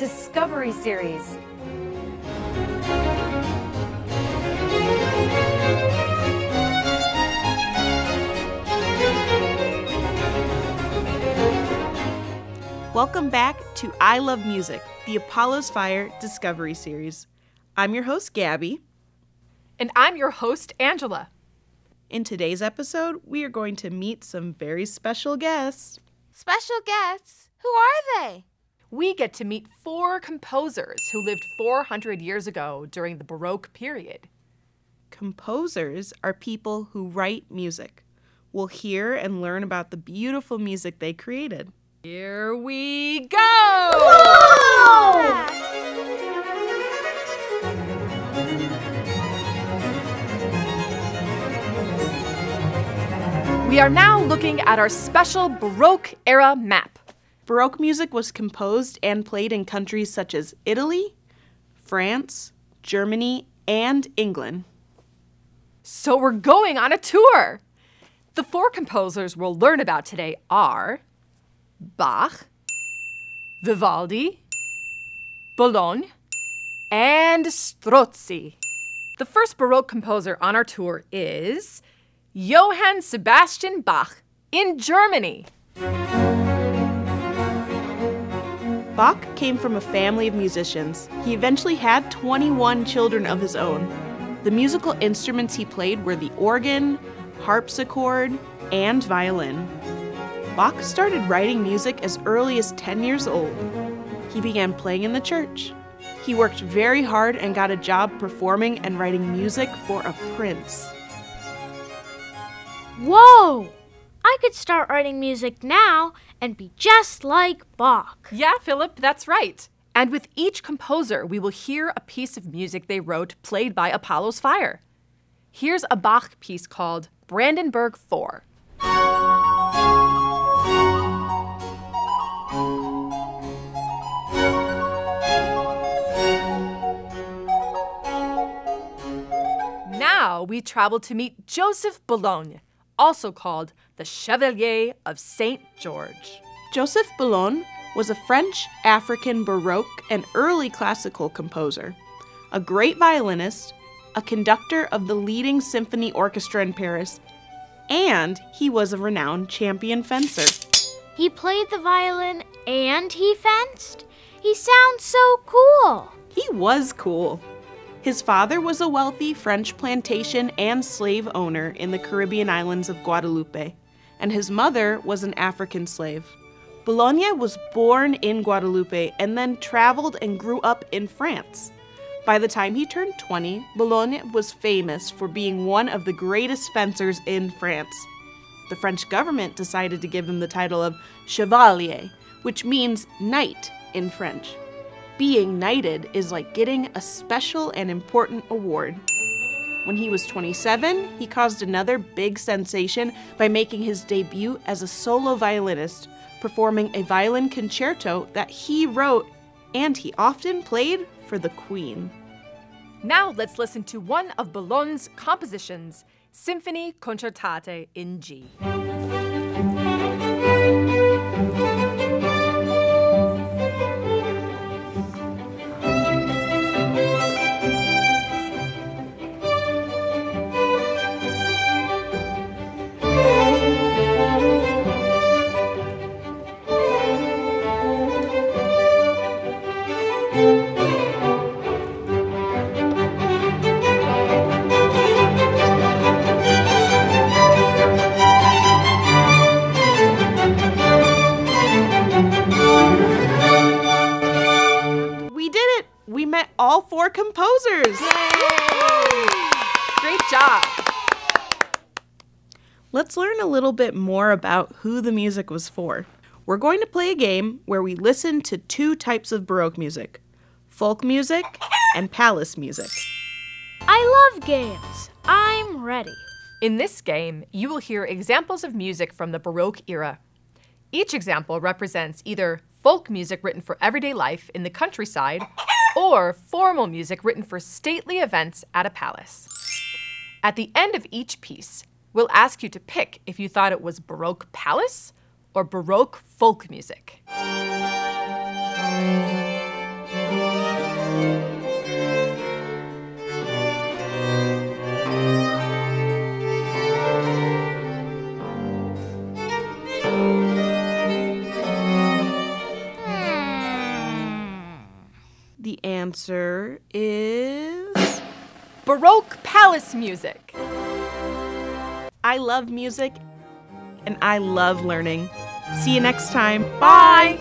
Discovery Series. Welcome back to I Love Music, the Apollo's Fire Discovery Series. I'm your host, Gabby. And I'm your host, Angela. In today's episode, we are going to meet some very special guests. Special guests? Who are they? We get to meet four composers who lived 400 years ago during the Baroque period. Composers are people who write music. We'll hear and learn about the beautiful music they created. Here we go! We are now looking at our special Baroque era map. Baroque music was composed and played in countries such as Italy, France, Germany, and England. So we're going on a tour. The four composers we'll learn about today are Bach, Vivaldi, Boulogne, and Strozzi. The first Baroque composer on our tour is Johann Sebastian Bach in Germany. Bach came from a family of musicians. He eventually had 21 children of his own. The musical instruments he played were the organ, harpsichord, and violin. Bach started writing music as early as 10 years old. He began playing in the church. He worked very hard and got a job performing and writing music for a prince. Whoa! I could start writing music now and be just like Bach. Yeah, Philip, that's right. And with each composer, we will hear a piece of music they wrote played by Apollo's Fire. Here's a Bach piece called Brandenburg 4. Now we travel to meet Joseph Boulogne, also called the Chevalier of St. George. Joseph Boulogne was a French African Baroque and early classical composer, a great violinist, a conductor of the leading symphony orchestra in Paris, and he was a renowned champion fencer. He played the violin and he fenced? He sounds so cool. He was cool. His father was a wealthy French plantation and slave owner in the Caribbean islands of Guadeloupe, and his mother was an African slave. Boulogne was born in Guadeloupe and then traveled and grew up in France. By the time he turned 20, Boulogne was famous for being one of the greatest fencers in France. The French government decided to give him the title of Chevalier, which means knight in French being knighted is like getting a special and important award. When he was 27, he caused another big sensation by making his debut as a solo violinist, performing a violin concerto that he wrote and he often played for the Queen. Now let's listen to one of Boulogne's compositions, Symphony Concertante in G. all four composers! Great job! Let's learn a little bit more about who the music was for. We're going to play a game where we listen to two types of Baroque music folk music and palace music. I love games. I'm ready. In this game, you will hear examples of music from the Baroque era. Each example represents either folk music written for everyday life in the countryside or formal music written for stately events at a palace. At the end of each piece, we'll ask you to pick if you thought it was Baroque palace or Baroque folk music. Is. Baroque palace music. I love music and I love learning. See you next time. Bye.